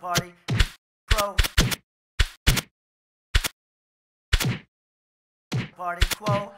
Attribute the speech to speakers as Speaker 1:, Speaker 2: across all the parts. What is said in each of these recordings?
Speaker 1: party. Pro. Party quo.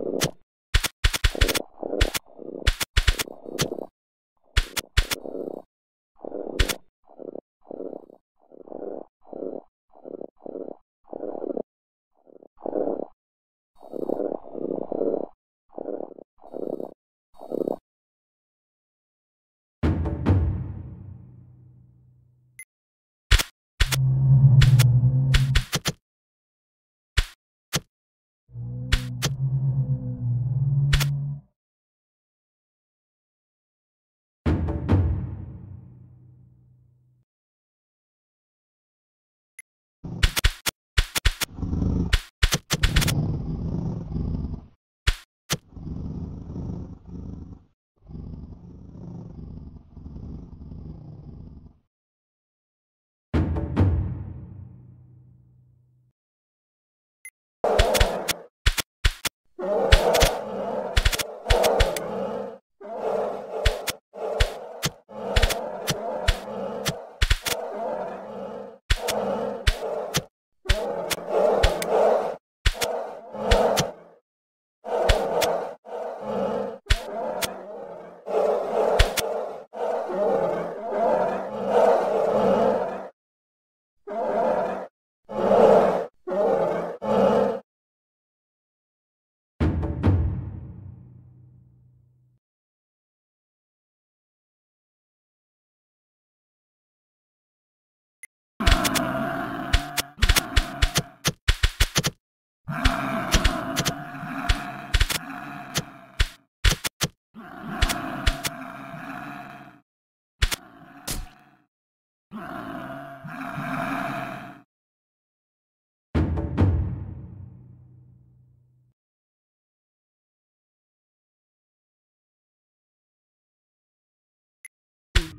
Speaker 1: Thank you.